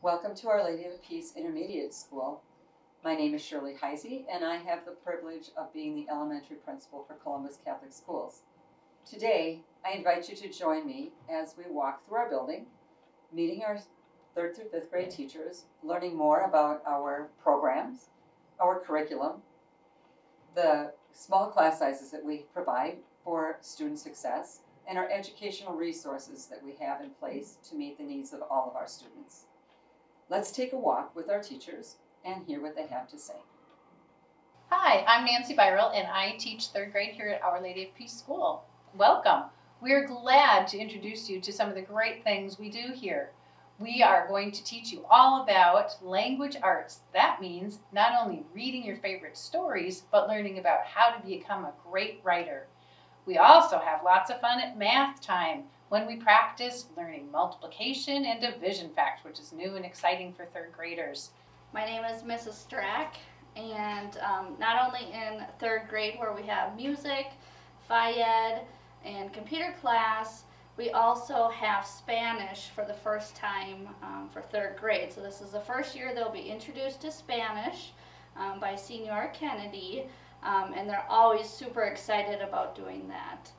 Welcome to Our Lady of Peace Intermediate School. My name is Shirley Heisey, and I have the privilege of being the elementary principal for Columbus Catholic Schools. Today, I invite you to join me as we walk through our building, meeting our third through fifth grade teachers, learning more about our programs, our curriculum, the small class sizes that we provide for student success, and our educational resources that we have in place to meet the needs of all of our students. Let's take a walk with our teachers and hear what they have to say. Hi, I'm Nancy Byrel and I teach third grade here at Our Lady of Peace School. Welcome. We're glad to introduce you to some of the great things we do here. We are going to teach you all about language arts. That means not only reading your favorite stories, but learning about how to become a great writer. We also have lots of fun at math time when we practice learning multiplication and division facts, which is new and exciting for third graders. My name is Mrs. Strack, and um, not only in third grade where we have music, phy and computer class, we also have Spanish for the first time um, for third grade. So this is the first year they'll be introduced to Spanish um, by Senor Kennedy, um, and they're always super excited about doing that.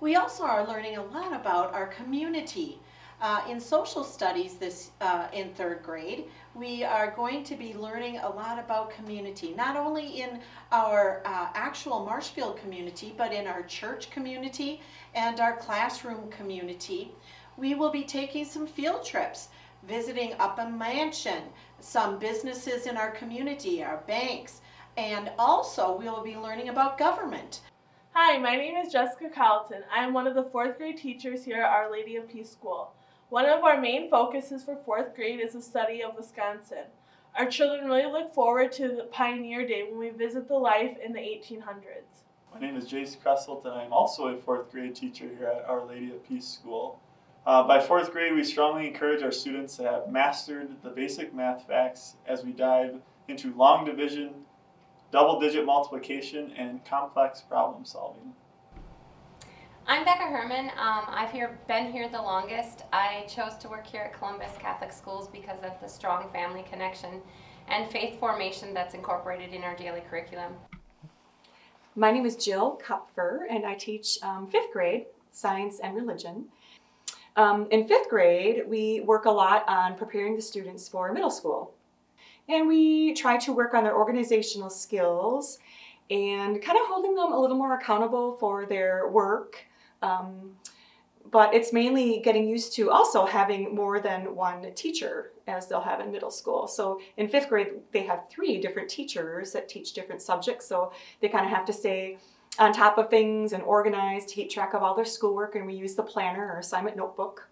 We also are learning a lot about our community. Uh, in social studies this uh, in third grade, we are going to be learning a lot about community, not only in our uh, actual Marshfield community, but in our church community and our classroom community. We will be taking some field trips, visiting Upham Mansion, some businesses in our community, our banks, and also we will be learning about government. Hi, my name is Jessica Carlton. I am one of the fourth grade teachers here at Our Lady of Peace School. One of our main focuses for fourth grade is the study of Wisconsin. Our children really look forward to the Pioneer Day when we visit the life in the 1800s. My name is Jace Kresselt and I'm also a fourth grade teacher here at Our Lady of Peace School. Uh, by fourth grade, we strongly encourage our students to have mastered the basic math facts as we dive into long division, double digit multiplication, and complex problem solving. I'm Becca Herman. Um, I've here, been here the longest. I chose to work here at Columbus Catholic Schools because of the strong family connection and faith formation that's incorporated in our daily curriculum. My name is Jill Kupfer, and I teach um, fifth grade science and religion. Um, in fifth grade, we work a lot on preparing the students for middle school. And we try to work on their organizational skills and kind of holding them a little more accountable for their work. Um, but it's mainly getting used to also having more than one teacher as they'll have in middle school. So in fifth grade, they have three different teachers that teach different subjects. So they kind of have to stay on top of things and organize to keep track of all their schoolwork. And we use the planner or assignment notebook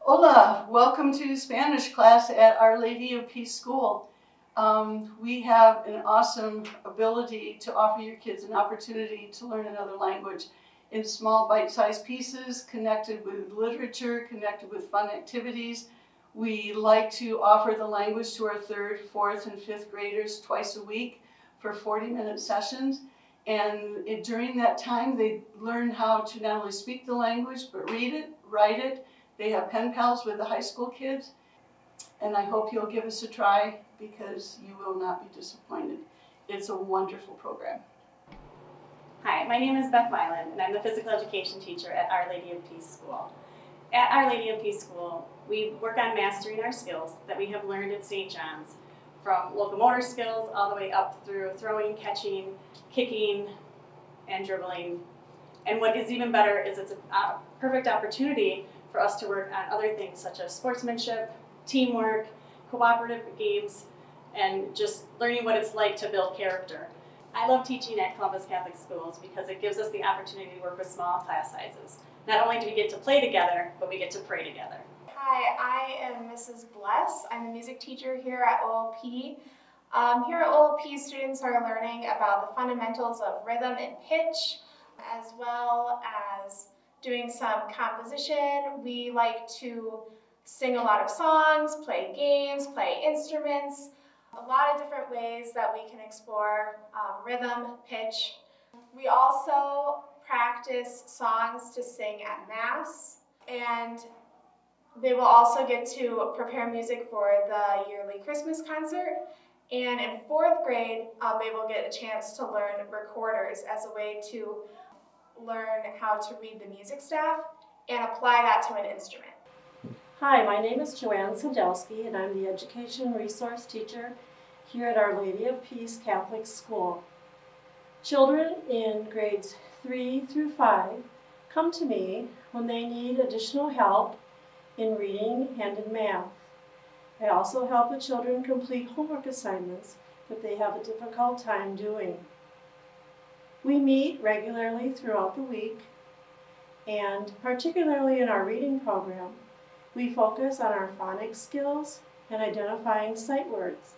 Hola, welcome to Spanish class at Our Lady of Peace School. Um, we have an awesome ability to offer your kids an opportunity to learn another language in small bite-sized pieces, connected with literature, connected with fun activities. We like to offer the language to our third, fourth, and fifth graders twice a week for 40-minute sessions. And it, during that time, they learn how to not only speak the language, but read it, write it, they have pen pals with the high school kids, and I hope you'll give us a try because you will not be disappointed. It's a wonderful program. Hi, my name is Beth Mylan, and I'm the physical education teacher at Our Lady of Peace School. At Our Lady of Peace School, we work on mastering our skills that we have learned at St. John's, from locomotor skills all the way up through throwing, catching, kicking, and dribbling. And what is even better is it's a perfect opportunity for us to work on other things such as sportsmanship, teamwork, cooperative games, and just learning what it's like to build character. I love teaching at Columbus Catholic Schools because it gives us the opportunity to work with small class sizes. Not only do we get to play together, but we get to pray together. Hi, I am Mrs. Bless. I'm the music teacher here at OLP. Um, here at OLP, students are learning about the fundamentals of rhythm and pitch, as well as doing some composition. We like to sing a lot of songs, play games, play instruments, a lot of different ways that we can explore um, rhythm, pitch. We also practice songs to sing at Mass, and they will also get to prepare music for the yearly Christmas concert. And in fourth grade, um, they will get a chance to learn recorders as a way to learn how to read the music staff and apply that to an instrument. Hi, my name is Joanne Sandowski, and I'm the Education Resource Teacher here at Our Lady of Peace Catholic School. Children in grades 3 through 5 come to me when they need additional help in reading and in math. I also help the children complete homework assignments that they have a difficult time doing. We meet regularly throughout the week, and particularly in our reading program, we focus on our phonics skills and identifying sight words,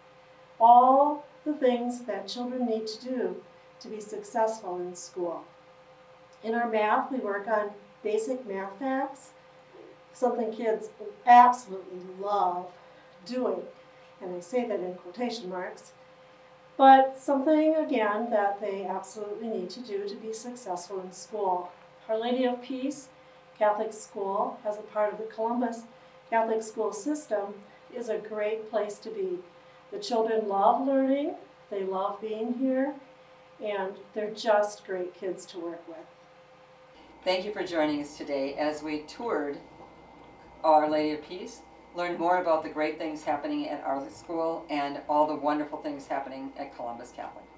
all the things that children need to do to be successful in school. In our math, we work on basic math facts, something kids absolutely love doing, and I say that in quotation marks, but something again that they absolutely need to do to be successful in school. Our Lady of Peace Catholic School, as a part of the Columbus Catholic school system, is a great place to be. The children love learning, they love being here, and they're just great kids to work with. Thank you for joining us today as we toured Our Lady of Peace, learned more about the great things happening at our school and all the wonderful things happening at Columbus Catholic.